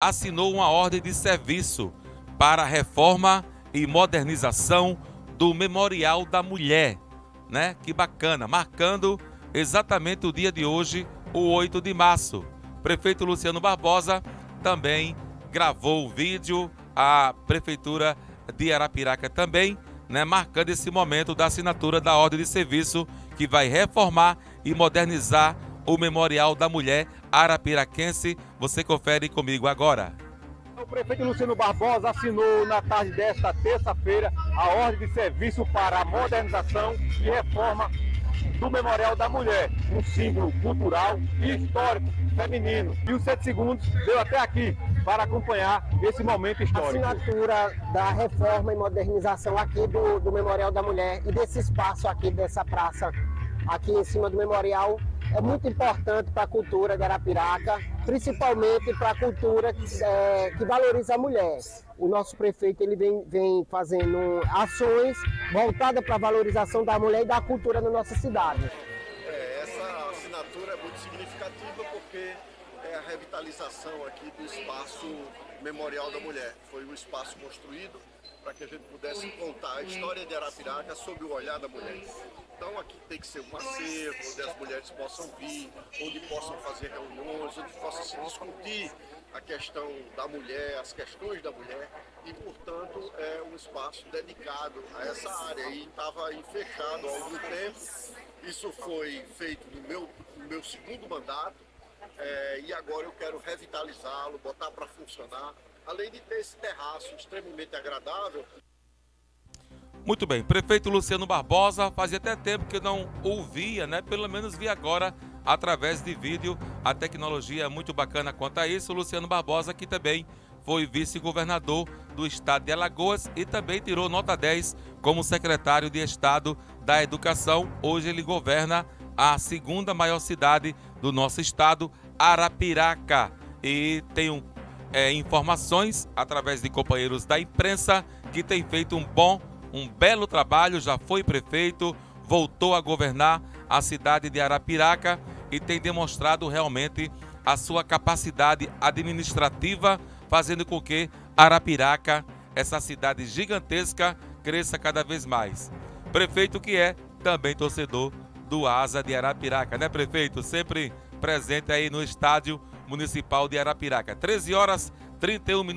assinou uma ordem de serviço para a reforma e modernização do Memorial da Mulher, né? Que bacana, marcando exatamente o dia de hoje, o 8 de março. Prefeito Luciano Barbosa também gravou o vídeo, a prefeitura de Arapiraca também, né, marcando esse momento da assinatura da ordem de serviço que vai reformar e modernizar o Memorial da Mulher Arapiraquense. Você confere comigo agora. O prefeito Luciano Barbosa assinou na tarde desta terça-feira a ordem de serviço para a modernização e reforma do Memorial da Mulher, um símbolo cultural e histórico feminino. E os sete segundos deu até aqui para acompanhar esse momento histórico. Assinatura da reforma e modernização aqui do, do Memorial da Mulher e desse espaço aqui, dessa praça aqui em cima do Memorial é muito importante para a cultura de Arapiraca, principalmente para a cultura é, que valoriza a mulher. O nosso prefeito ele vem, vem fazendo ações voltadas para a valorização da mulher e da cultura na nossa cidade. É, essa assinatura é muito significativa porque é a revitalização aqui do espaço Memorial da Mulher. Foi um espaço construído para que a gente pudesse contar a história de Arapiraca sob o olhar da mulher. Então aqui tem que ser um acervo, onde as mulheres possam vir, onde possam fazer reuniões, onde possa se discutir a questão da mulher, as questões da mulher e, portanto, é um espaço dedicado a essa área e estava fechado há algum tempo. Isso foi feito no meu, no meu segundo mandato é, e agora eu quero revitalizá-lo, botar para funcionar além de ter esse terraço extremamente agradável. Muito bem, prefeito Luciano Barbosa, fazia até tempo que não ouvia, né? Pelo menos vi agora através de vídeo. A tecnologia é muito bacana quanto a isso. Luciano Barbosa, que também foi vice-governador do estado de Alagoas e também tirou nota 10 como secretário de Estado da Educação. Hoje ele governa a segunda maior cidade do nosso estado, Arapiraca. E tem um é, informações através de companheiros da imprensa que tem feito um bom, um belo trabalho, já foi prefeito, voltou a governar a cidade de Arapiraca e tem demonstrado realmente a sua capacidade administrativa, fazendo com que Arapiraca, essa cidade gigantesca, cresça cada vez mais. Prefeito que é também torcedor do Asa de Arapiraca, né, prefeito? Sempre presente aí no estádio Municipal de Arapiraca. 13 horas 31 minutos.